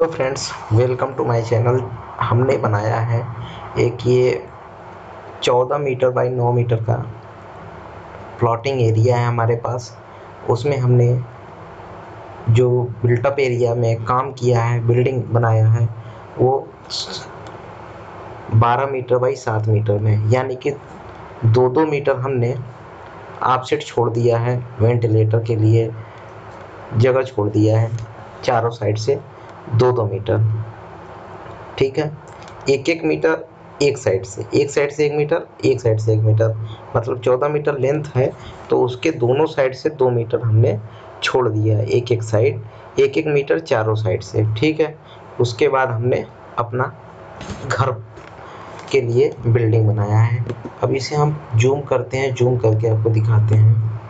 Hello friends welcome to my channel हमने बनाया है एक ये चौदह मीटर बाई नौ मीटर का प्लॉटिंग एरिया है हमारे पास। उसमें हमने जो बिल्टअप एरिया में काम किया है बिल्डिंग बनाया है, वो बारह मीटर बाई सात मीटर में। यानी कि दो दो मीटर हमने आपसेट छोड़ दिया है वेंटिलेटर के लिए जगह छोड़ दिया है, चारों साइड से। दो दो मीटर। ठीक है? एक एक मीटर एक साइड से, एक साइड से एक मीटर, एक साइड से एक मीटर। मतलब चौदह मीटर लेंथ है तो उसके दोनों साइड से दो मीटर हमने छोड़ दिया है, एक एक साइड, एक एक मीटर चारों साइड से। ठीक है? उसके बाद हमने अपना घर के लिए बिल्डिंग बनाया है। अब इसे हम जूम करते हैं, जूम करके आपको दिखाते हैं।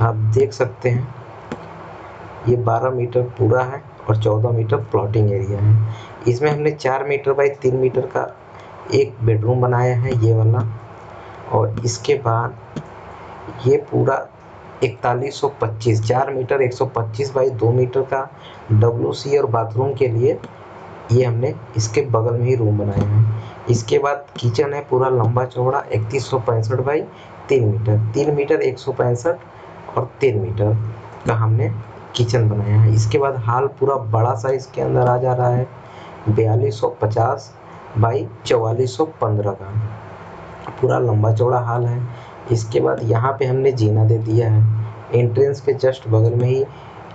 आप देख सकते हैं। ये 12 मीटर पूरा है और 14 मीटर प्लॉटिंग एरिया है। इसमें हमने चार मीटर बाई तीन मीटर का एक बेडरूम बनाया है, ये वाला। और इसके बाद ये पूरा इकतालीस सौ पच्चीस, चार मीटर एक सौ पच्चीस बाई दो मीटर का डब्ल्यू सी और बाथरूम के लिए ये हमने इसके बगल में ही रूम बनाया है। इसके बाद किचन है, पूरा लंबा चौड़ा, इकतीस सौ पैंसठ बाई तीन मीटर। तीन मीटर एक सौ पैंसठ और तीन मीटर का हमने किचन बनाया है। इसके बाद हाल पूरा बड़ा साइज़ के अंदर आ जा रहा है। बयालीस सौ पचास बाई चवालीस सौ पंद्रह का। पूरा लंबा चौड़ा हाल है। इसके बाद यहाँ पे हमने जीना दे दिया है। एंट्रेंस के जस्ट बगल में ही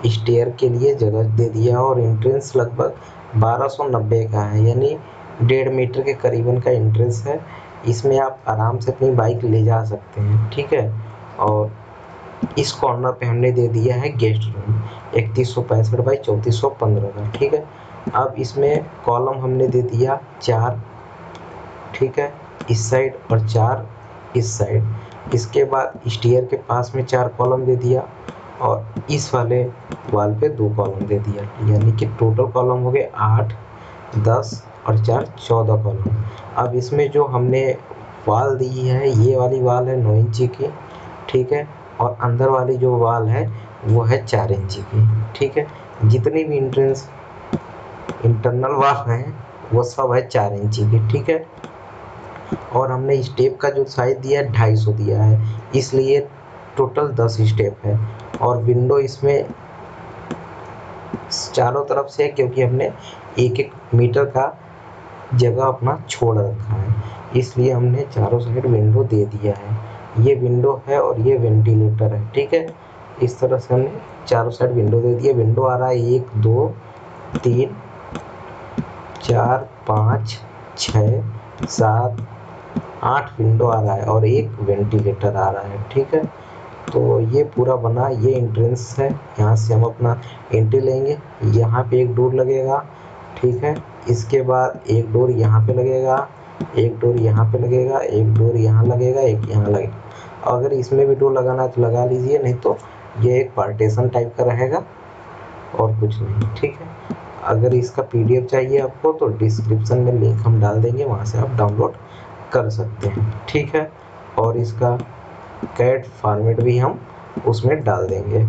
स्टेयर के लिए जगह दे दिया और एंट्रेंस लगभग बारह सौ नब्बे का है। यानी डेढ़ मीटर के करीबन का एंट्रेंस है। इसमें आप आराम से अपनी बाइक ले जा सकते हैं। ठीक है? और इस कॉर्नर पे हमने दे दिया है गेस्ट रूम। इकतीस सौ पैंसठ बाई चौंतीस सौ पंद्रह का, ठीक है? अब इसमें कॉलम हमने दे दिया चार, ठीक है? इस साइड और चार, इस साइड इसके बाद स्टेयर के पास में चार कॉलम दे दिया और इस वाले वाल पे दो कॉलम दे दिया। यानी कि टोटल कॉलम हो गए आठ, दस और चार, चौदह कॉलम अब इसमें जो हमने वाल दी है, ये वाली वाल है नौ इंची की, ठीक है? और अंदर वाली जो वाल है, वो है चार इंची की, ठीक है? जितनी भी इंट्रेंस इंटरनल वाल हैं, वो सब है चार इंची की, ठीक है? और हमने स्टेप का जो साइज़ दिया है, ढाई सौ दिया है। इसलिए टोटल दस स्टेप है। और विंडो इसमें चारों तरफ़ से है, क्योंकि हमने एक एक मीटर का जगह अपना छोड़ रखा है। इसलिए हमने चारों साइड विंडो दे दिया है। ये विंडो है और ये वेंटिलेटर है, ठीक है? इस तरह से हमने चारों साइड विंडो दे दिया विंडो आ रहा है एक, दो, तीन, चार, पाँच छ सात, आठ विंडो आ रहा है और एक वेंटिलेटर आ रहा है, ठीक है? तो ये पूरा बना, ये एंट्रेंस है। यहाँ से हम अपना एंट्री लेंगे। यहाँ पे एक डोर लगेगा, ठीक है? इसके बाद एक डोर यहाँ पे लगेगा, एक डोर यहाँ पे लगेगा, एक डोर यहाँ लगेगा, एक यहाँ लगेगा। अगर इसमें भी डोर लगाना है तो लगा लीजिए, नहीं तो ये एक पार्टीशन टाइप का रहेगा और कुछ नहीं, ठीक है? अगर इसका पीडीएफ चाहिए आपको तो डिस्क्रिप्शन में लिंक हम डाल देंगे, वहाँ से आप डाउनलोड कर सकते हैं, ठीक है? और इसका कैट फॉर्मेट भी हम उसमें डाल देंगे।